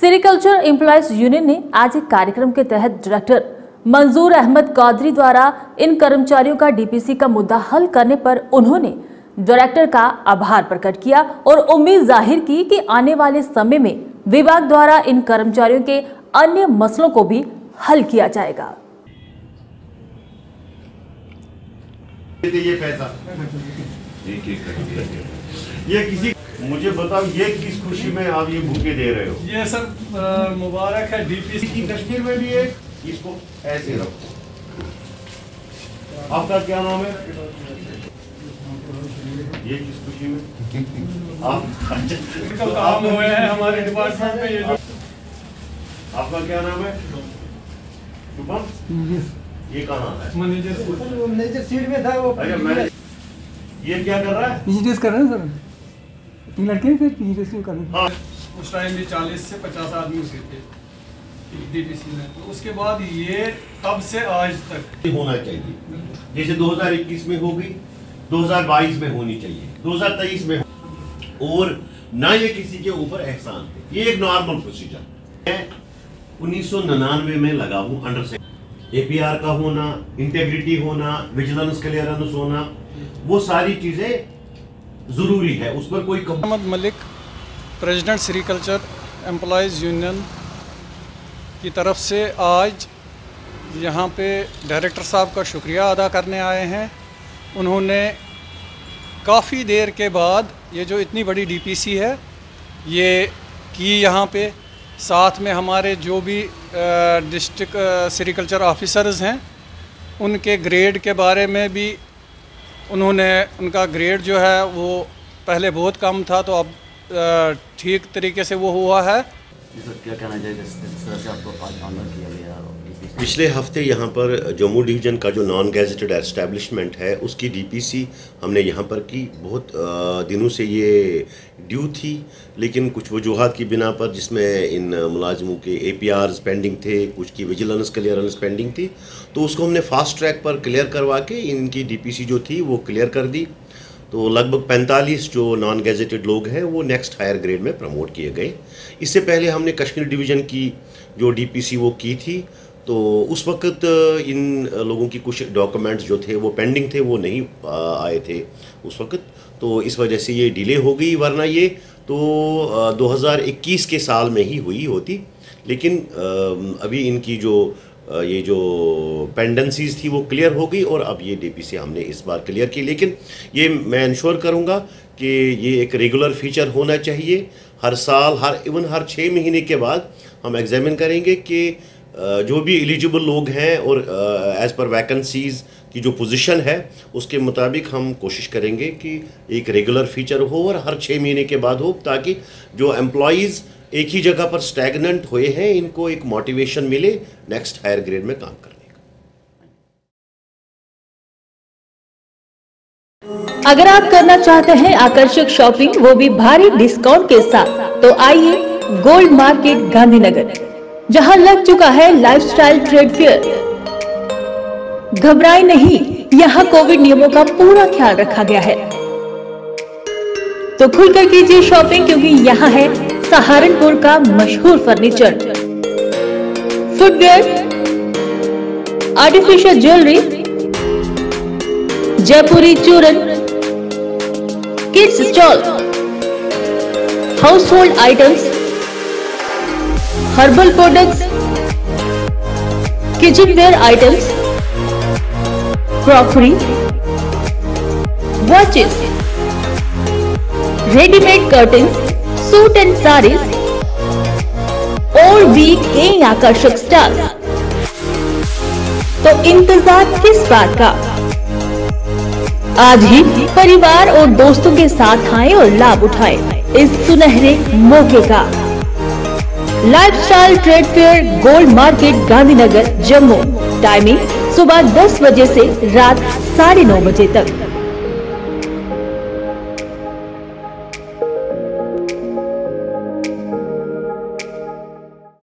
Sericulture employees union ने आज एक कार्यक्रम के तहत डायरेक्टर मंजूर अहमद कादरी द्वारा इन कर्मचारियों का डीपीसी का मुद्दा हल करने पर उन्होंने डायरेक्टर का आभार प्रकट किया और उम्मीद ज़ाहिर की कि आने वाले समय में विभाग द्वारा इन कर्मचारियों के अन्य मसलों को भी हल किया जाएगा। ये पैसा। ये किसी मुझे बताओ ये किस खुशी में आप ये भूखे दे रहे हो? ये सर मुबारक है डीपीसी किसी कश्मीर में भी है इसको ऐसे रखो। आपका क्या नाम है? ये किस खुशी में? आप तो काम हुए हैं हमारे डिपार्टमेंट में ये जो आपका क्या नाम है? शुभम। ये कहाँ है? मैनेजर मैनेजर सीट में था वो अरे मैं ये क्या कर रहा है? कर रहे हैं सर? लड़के फिर भी कर हाँ। उस टाइम भी चालीस से पचास आदमी हुए थे। डीपीसी में। तो उसके बाद ये तब से आज तक। होना चाहिए। जैसे 2021 में होगी 2022 में होनी चाहिए। 2023 में और ना ये किसी के ऊपर एहसान थे। ये एक नॉर्मल प्रोसीजर मैं 1999 में लगा हूँ अंडर से। एपीआर का होना इंटेग्रिटी होना विजिलेंस क्लियरेंस होना वो सारी चीज़ें ज़रूरी है, उस पर कोई Mohammad Malik, president sericulture employees union की तरफ़ से आज यहाँ पे डायरेक्टर साहब का शुक्रिया अदा करने आए हैं। उन्होंने काफ़ी देर के बाद, ये जो इतनी बड़ी डीपीसी है, ये की यहाँ पे। साथ में हमारे जो भी डिस्ट्रिक्ट सेरिकल्चर ऑफिसर्स हैं, उनके ग्रेड के बारे में भी उन्होंने उनका ग्रेड जो है वो पहले बहुत कम था तो अब ठीक तरीके से वो हुआ है। क्या कहना चाहिए? जिस तरह से आपको आज ऑनर किया पिछले हफ़्ते यहाँ पर जम्मू डिवीज़न का जो नॉन गैजेटेड एस्टेब्लिशमेंट है, उसकी डीपीसी हमने यहाँ पर की। बहुत दिनों से ये ड्यू थी, लेकिन कुछ वजूहत की बिना पर जिसमें इन मुलाजमों के ए पी आर्स पेंडिंग थे, कुछ की विजिलेंस क्लियरेंस पेंडिंग थी तो उसको हमने फास्ट ट्रैक पर क्लियर करवा के इनकी डीपीसी जो थी वो क्लियर कर दी। तो लगभग 45 जो नॉन गैजेटेड लोग हैं, वो नेक्स्ट हायर ग्रेड में प्रमोट किए गए। इससे पहले हमने कश्मीर डिवीज़न की जो डीपीसी वो की थी तो उस वक्त इन लोगों की कुछ डॉक्यूमेंट्स जो थे वो पेंडिंग थे वो नहीं आए थे उस वक्त। तो इस वजह से ये डिले हो गई वरना ये तो आ, 2021 के साल में ही हुई होती। लेकिन अभी इनकी जो ये जो पेंडेंसीज थी वो क्लियर हो गई और अब ये डीपीसी हमने इस बार क्लियर की। लेकिन ये मैं इंश्योर करूँगा कि ये एक रेगुलर फीचर होना चाहिए। हर साल हर इवन हर छः महीने के बाद हम एग्जामिन करेंगे कि जो भी एलिजिबल लोग हैं और एज़ पर वैकेंसीज़ की जो पोजीशन है, उसके मुताबिक हम कोशिश करेंगे कि एक रेगुलर फीचर हो और हर छः महीने के बाद हो, ताकि जो एम्प्लॉयज़ एक ही जगह पर स्टैगनेंट हुए हैं, इनको एक मोटिवेशन मिले नेक्स्ट हायर ग्रेड में काम करने का। अगर आप करना चाहते हैं आकर्षक शॉपिंग वो भी भारी डिस्काउंट के साथ। तो आइए गोल्ड मार्केट गांधीनगर। जहाँ लग चुका है लाइफस्टाइल ट्रेड फेयर घबराए नहीं, यहाँ कोविड नियमों का पूरा ख्याल रखा गया है। तो खुलकर कीजिए शॉपिंग क्योंकि यहाँ है सहारनपुर का मशहूर फर्नीचर फुटवेयर आर्टिफिशियल ज्वेलरी जयपुरी चूरन kids stall household items herbal products, kitchenware items, crockery, watches, readymade curtain, suit and saris, और भी कई आकर्षक स्टाइल तो इंतज़ार किस बात का? आज ही परिवार और दोस्तों के साथ आए और लाभ उठाए इस सुनहरे मौके का। Lifestyle trade fair gold market Gandhinagar Jammu timing सुबह 10 बजे से रात साढ़े नौ बजे तक।